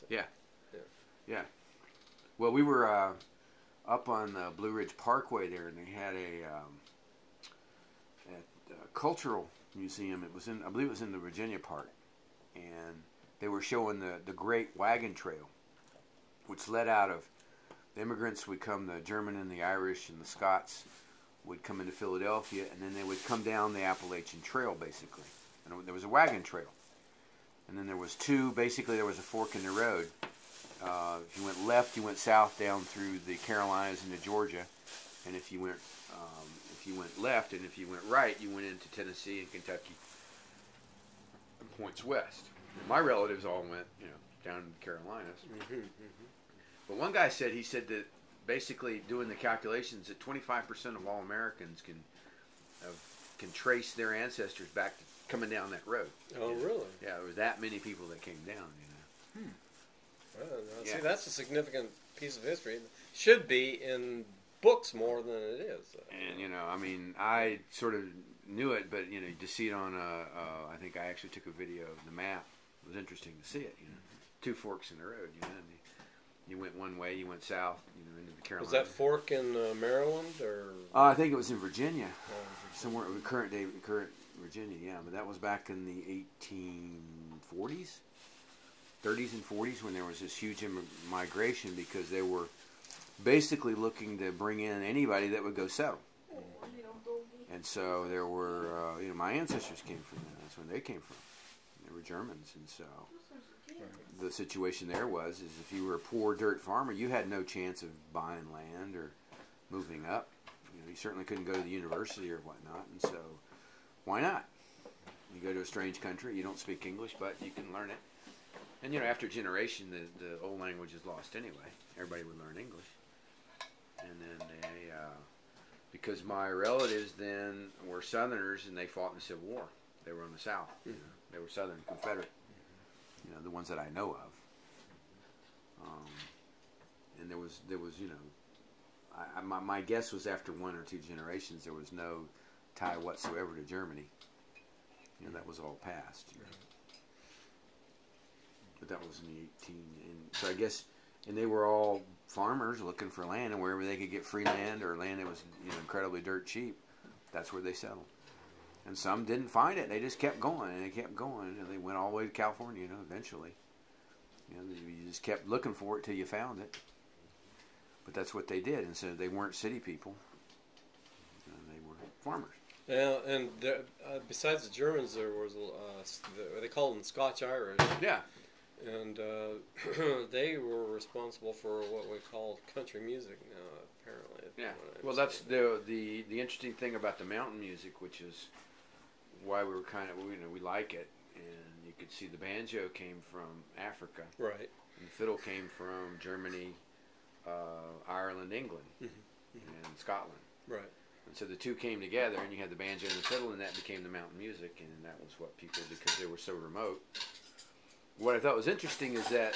So. Yeah. Yeah. Yeah. Well, we were uh, up on the Blue Ridge Parkway there, and they had a, um, a, a cultural museum. It was in, I believe, it was in the Virginia part, and they were showing the the Great Wagon Trail, which led out of the immigrants would come, the German and the Irish and the Scots would come into Philadelphia, and then they would come down the Appalachian Trail, basically. And there was a wagon trail, and then there was two. Basically, there was a fork in the road. Uh, if you went left, you went south down through the Carolinas into Georgia, and if you went um, if you went left, and if you went right, you went into Tennessee and Kentucky, and points west. And my relatives all went, you know, down in the Carolinas. Mm-hmm, But one guy said he said that basically doing the calculations that 25% of all Americans can uh, can trace their ancestors back to coming down that road. Oh, You know? really? Yeah, there were that many people that came down. You know. Well, now, Yeah. See, that's a significant piece of history. Should be in books more than it is. And you know, I mean, I sort of knew it, but you know, to see it on a, uh, I think I actually took a video of the map. It was interesting to see it. You know, two forks in the road. You know, and you, went one way, you went south. You know, into the Carolinas. Was that fork in uh, Maryland or Uh, I think it was in Virginia. uh, somewhere current day current Virginia, yeah, but that was back in the 1840s, 30s and 40s when there was this huge immig- migration because they were basically looking to bring in anybody that would go settle. And so there were, uh, you know, my ancestors came from there. That's when they came from. Germans, and so the situation there was is if you were a poor dirt farmer, you had no chance of buying land or moving up. You know, you certainly couldn't go to the university or whatnot, and so why not? You go to a strange country, you don't speak English, but you can learn it. And you know, after generation, the the old language is lost anyway. Everybody would learn English, and then they, uh, because my relatives then were Southerners and they fought in the Civil War. They were on the South. You know, they were Southern Confederate. You know, the ones that I know of. Um, and there was there was you know, I, I, my my guess was after one or two generations there was no tie whatsoever to Germany. You know, that was all past. You know. But that was in the 18, and so I guess, and they were all farmers looking for land, and wherever they could get free land or land that was you know incredibly dirt cheap, that's where they settled. And some didn't find it; they just kept going, and they kept going, and they went all the way to California. You know, eventually, you know, you just kept looking for it till you found it. But that's what they did, and so they weren't city people; they were farmers. Yeah, and there, uh, besides the Germans, there was uh, they called them Scotch Irish, Yeah, and uh, they were responsible for what we call country music now. Apparently, Yeah. Well, that's the the the interesting thing about the mountain music, which is why we were kind of you know we like it, and you could see the banjo came from Africa, right. and the fiddle came from Germany, uh, Ireland, England, Mhm. and Scotland. Right. And so the two came together, and you had the banjo and the fiddle, and that became the mountain music, and that was what people because they were so remote. What I thought was interesting is that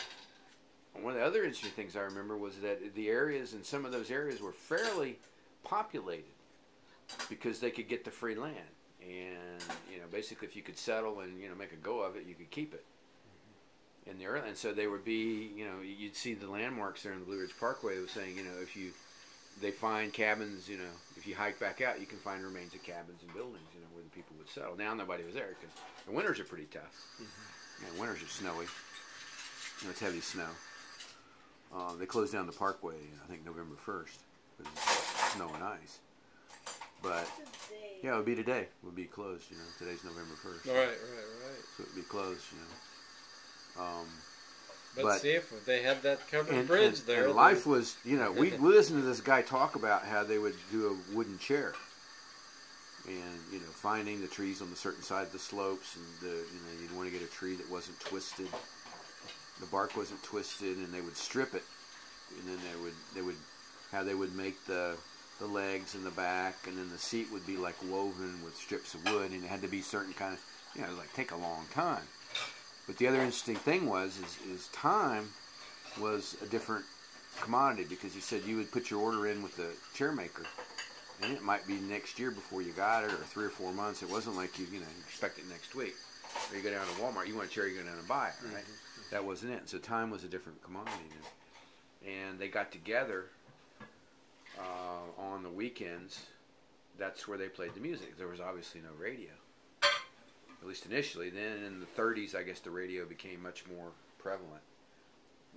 one of the other interesting things I remember was that the areas in some of those areas were fairly populated because they could get the free land, and you know basically if you could settle and you know make a go of it, you could keep it. In the early, and so they would be, you know, you'd see the landmarks there in the Blue Ridge Parkway. That was saying, you know, if you they find cabins, you know, if you hike back out, you can find remains of cabins and buildings, you know, where the people would settle. Now nobody was there because the winters are pretty tough. Yeah, winters are snowy. You know, it's heavy snow. Uh, they closed down the parkway, I think November 1st, because of snow and ice. But, yeah, it would be today. It would be closed, you know. Today's November 1st. Right. Right. Right. So it would be closed, you know. Um, But, But- see if they had that covered and, bridge and- there. and life was, you know, we, we listened to this guy talk about how they would do a wooden chair, and you know, finding the trees on the certain side of the slopes, and the you know, you'd want to get a tree that wasn't twisted, the bark wasn't twisted, and they would strip it, and then they would they would how they would make the the legs and the back, and then the seat would be like woven with strips of wood, and it had to be certain kind of, you know, it was like take a long time. But the other interesting thing was is, is time was a different commodity because you said you would put your order in with the chair maker, and it might be next year before you got it, or three or four months. It wasn't like you you know you expect it next week. Or you go down to Walmart, you want a chair, you go down and buy it, right? Mm-hmm. That wasn't it. So time was a different commodity. And they got together uh, on the weekends. That's where they played the music. There was obviously no radio, at least initially. Then in the 30s, I guess the radio became much more prevalent.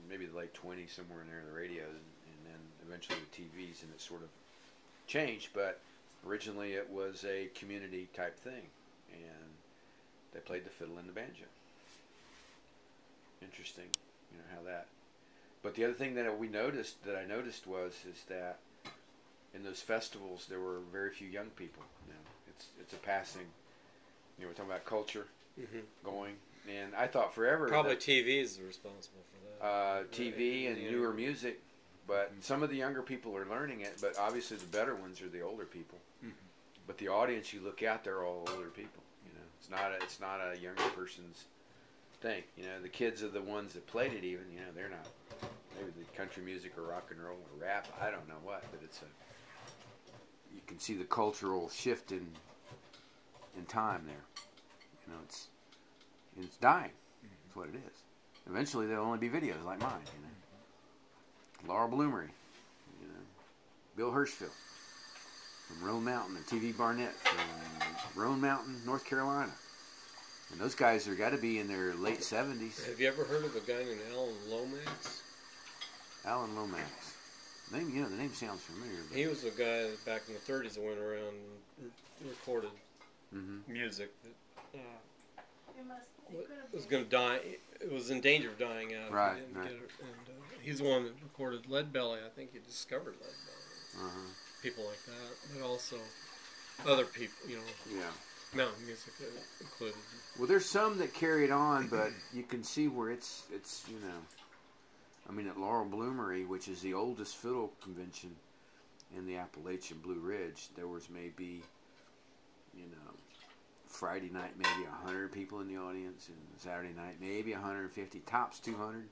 Maybe the late 20s, somewhere in there, the radio, and, and then eventually the TVs, and it sort of changed. But originally, it was a community type thing, and they played the fiddle and the banjo. Interesting, you know how that. But the other thing that we noticed that I noticed was is that in those festivals there were very few young people. You know, it's it's a passing. You know, we're talking about culture hmm going, and I thought forever Probably that, TV is responsible for that. uh, TV and Yeah. newer music, but some of the younger people are learning it. But obviously, the better ones are the older people. Mhm. But the audience you look at, they're all older people. You know, it's not a, it's not a younger person's thing. You know, the kids are the ones that played it. Even you know, they're not. Maybe the country music or rock and roll or rap. I don't know what, but it's a. You can see the cultural shift in in time there. You know, it's it's dying. That's what it is. Eventually, there'll only be videos like mine. You know, Laurel Bloomery, you know, Bill Birchfield from Roan Mountain and TV Barnett from Roan Mountain, North Carolina. And those guys are got to be in their late 70s. Have you ever heard of a guy named Alan Lomax? Alan Lomax. Name, you know, the name sounds familiar. But, He was a guy back in the 30s that went around and re- recorded hmm music that It must. It wa- could have was going to die. It was in danger of dying out. if he Right, right. And uh, he's the one that recorded Lead Belly. I think he discovered Lead Belly. Uh-huh. People like that, but also other people. You know, Yeah. mountain music uh, included. Well, there's some that carry it on, but you can see where it's it's you know, I mean at Laurel Bloomery, which is the oldest fiddle convention in the Appalachian Blue Ridge, there was maybe, you know, Friday night maybe hundred people in the audience, and Saturday night maybe 150, tops 200.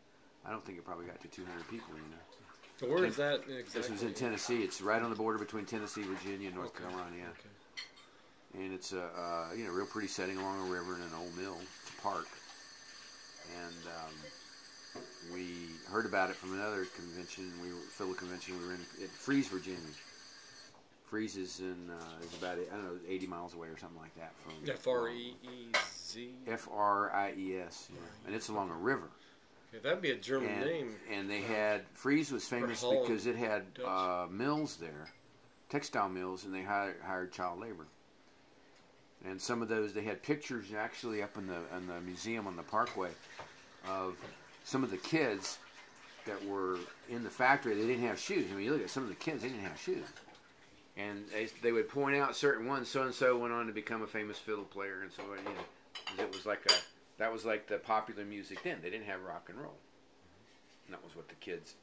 I don't think it probably got to 200 people, you know. So where is that exactly? This was in Tennessee. It's right on the border between Tennessee, Virginia, and North Okay. Carolina. Yeah Okay. and it's a uh, you know real pretty setting along a river in an old mill. It's a park, and um, we heard about it from another convention. We were fiddle convention. We were in at Fries, Virginia. Fries is in uh, is about I don't know 80 miles away or something like that from F R E E Z. F R I E S, yeah. and it's along a river. Okay, that'd be a German and, name. and they had Fries was famous because it had uh, mills there, textile mills, and they hired, hired child labor. And some of those they had pictures actually up in the in the museum on the Parkway of some of the kids that were in the factory. They didn't have shoes. I mean, you look at some of the kids; they didn't have shoes. And they, they would point out certain ones. So and so went on to become a famous fiddle player, and so on, you know, it was like a that was like the popular music then. They didn't have rock and roll. And that was what the kids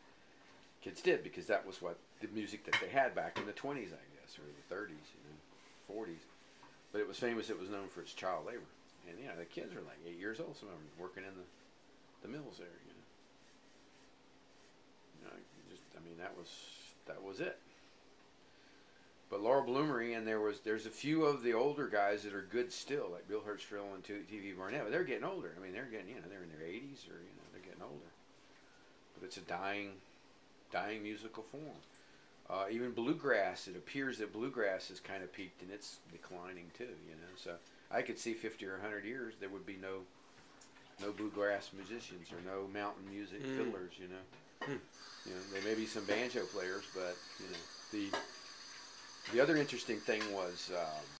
kids did because that was what the music that they had back in the 20s, I guess, or the 30s, you know, 40s. But it was famous. It was known for its child labor, and you know the kids were like eight years old. Some of them working in the the mills there. You know, you know, just I mean that was that was it. But Laurel Bloomery and there was there's a few of the older guys that are good still, like Bill Birchfield and TV Barnett. But they're getting older. I mean, they're getting you know they're in their 80s or you know they're getting older. But it's a dying, dying musical form. Uh, even bluegrass, it appears that bluegrass has kind of peaked and it's declining too. You know, so I could see 50 or 100 years there would be no, no bluegrass musicians or no mountain music Mm. fiddlers. You know, Hmm. you know there may be some banjo players, but you know the the other interesting thing was um,